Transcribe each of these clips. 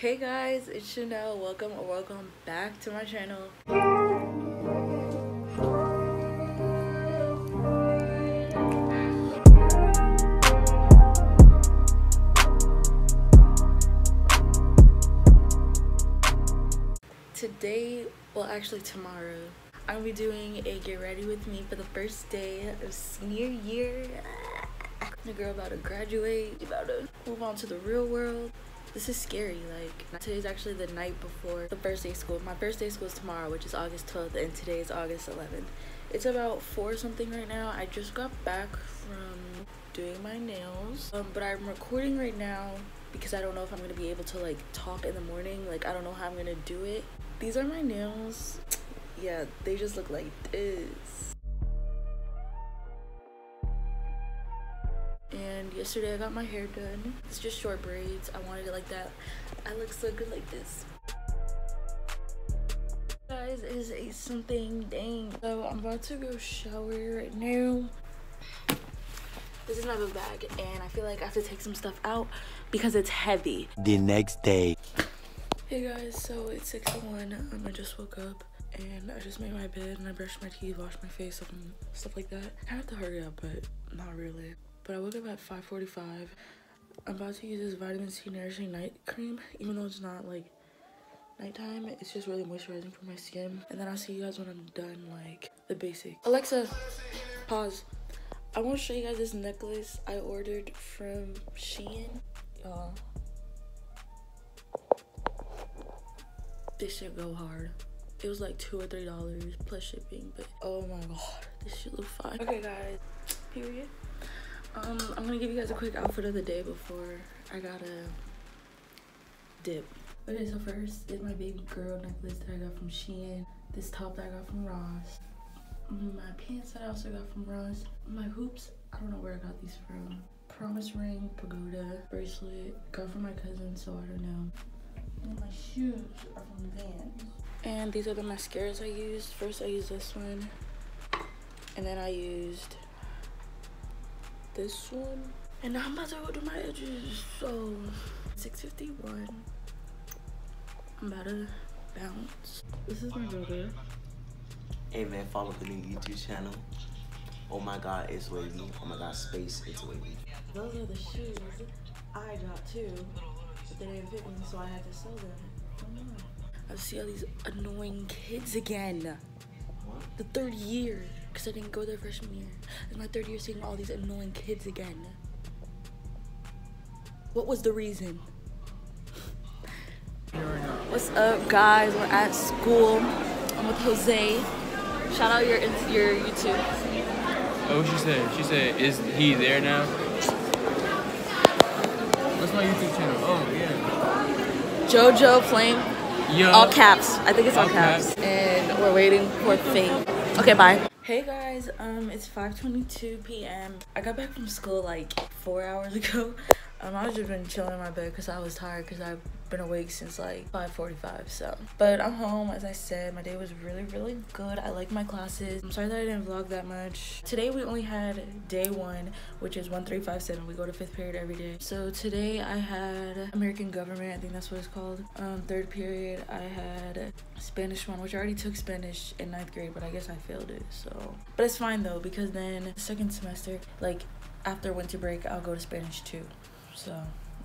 Hey guys, it's Chanelle. Welcome or welcome back to my channel. Today, well actually tomorrow, I'm gonna be doing a get ready with me for the first day of senior year. The girl about to graduate, about to move on to the real world. This is scary. Like today's actually the night before the first day of school. My first day of school is tomorrow, which is August 12th, and today is August 11th. It's about four something right now. I just got back from doing my nails, um, but I'm recording right now because I don't know if I'm gonna be able to like talk in the morning. Like I don't know how I'm gonna do it. These are my nails. Yeah, they just look like this. Yesterday I got my hair done. It's just short braids. I wanted it like that. I look so good like this. Guys, it is a something dang. So I'm about to go shower right now. This is my book bag and I feel like I have to take some stuff out because it's heavy. The next day. Hey guys, so it's 6 1. Um, I just woke up and I just made my bed and I brushed my teeth, washed my face, and stuff like that. I have to hurry up, but not really. But I woke up at 5.45. I'm about to use this vitamin C nourishing night cream, even though it's not like nighttime. It's just really moisturizing for my skin. And then I'll see you guys when I'm done, like the basics. Alexa, pause. I want to show you guys this necklace I ordered from Shein. Y'all. This should go hard. It was like two or three dollars plus shipping, but oh my god, this should look fine. Okay guys, period. Um, I'm gonna give you guys a quick outfit of the day before I gotta dip. Okay, so first is my baby girl necklace that I got from Shein. This top that I got from Ross. My pants that I also got from Ross. My hoops, I don't know where I got these from. Promise ring, pagoda, bracelet, got from my cousin, so I don't know. And my shoes are from Vans. And these are the mascaras I used. First I used this one. And then I used this one. And now I'm about to go do my edges. So 651. I'm about to bounce. This is my brother. Hey man, follow the new YouTube channel. Oh my god, it's wavy. Oh my god, space, it's wavy. Those are the shoes I got too. But they didn't fit me, so I had to sell them. I see all these annoying kids again. What? The third year, because I didn't go there freshman year. It's my third year seeing all these annoying kids again. What was the reason? What's up, guys? We're at school. I'm with Jose. Shout out your your YouTube. Oh, she said. She said, "Is he there now?" What's my YouTube channel? Oh yeah. JoJo Flame. Yo. All caps. I think it's all, All caps. caps. And we're waiting for Fate. Okay, bye. Hey guys, um, it's 5:22 p.m. I got back from school like four hours ago. Um, I was just been chilling in my bed because I was tired because I've been awake since like 5:45. So, but I'm home. As I said, my day was really, really good. I like my classes. I'm sorry that I didn't vlog that much. Today we only had day one, which is 1357. We go to fifth period every day. So today I had American government. I think that's what it's called. Um, third period I had Spanish one, which I already took Spanish in ninth grade, but I guess I failed it. So, but it's fine though because then second semester, like after winter break, I'll go to Spanish two. So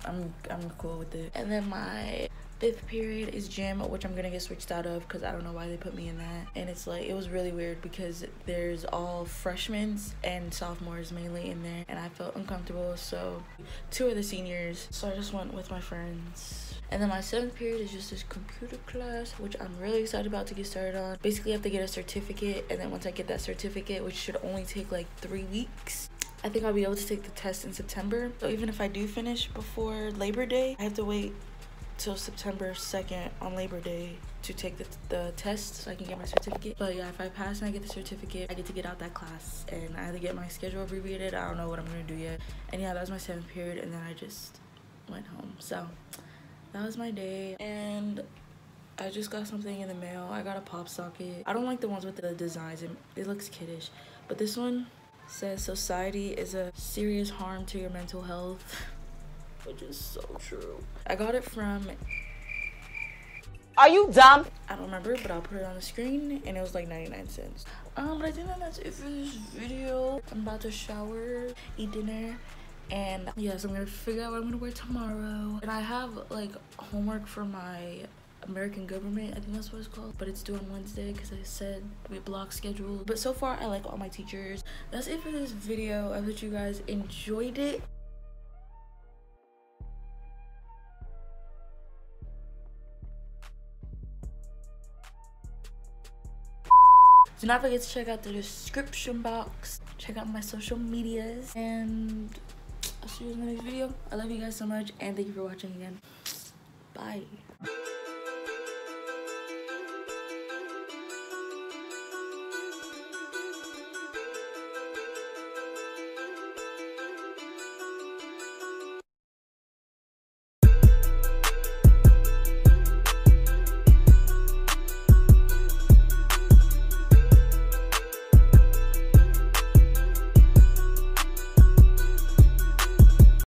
I'm I'm cool with it. And then my fifth period is gym, which I'm gonna get switched out of because I don't know why they put me in that. And it's like it was really weird because there's all freshmen and sophomores mainly in there, and I felt uncomfortable. So two of the seniors, so I just went with my friends. And then my seventh period is just this computer class, which I'm really excited about to get started on. Basically, I have to get a certificate, and then once I get that certificate, which should only take like three weeks, I think I'll be able to take the test in September. So even if I do finish before Labor Day, I have to wait till September 2nd on Labor Day to take the, the test so I can get my certificate. But yeah, if I pass and I get the certificate, I get to get out that class and I either get my schedule abbreviated. I don't know what I'm gonna do yet. And yeah, that was my seventh period and then I just went home. So that was my day and I just got something in the mail. I got a pop socket. I don't like the ones with the designs. It, it looks kiddish. But this one says society is a serious harm to your mental health which is so true i got it from Are you dumb? I don't remember, but I'll put it on the screen, and it was like 99 cents. Um, but I think that that's it for this video. I'm about to shower, eat dinner, and yes, I'm gonna figure out what I'm gonna wear tomorrow. And I have like homework for my American government, I think that's what it's called. But it's due on Wednesday because I said we block schedule. But so far, I like all my teachers. That's it for this video. I hope you guys enjoyed it. Do not forget to check out the description box. Check out my social medias. And I'll see you in the next video. I love you guys so much. And thank you for watching again. Bye.